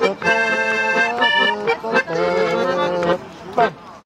Okay.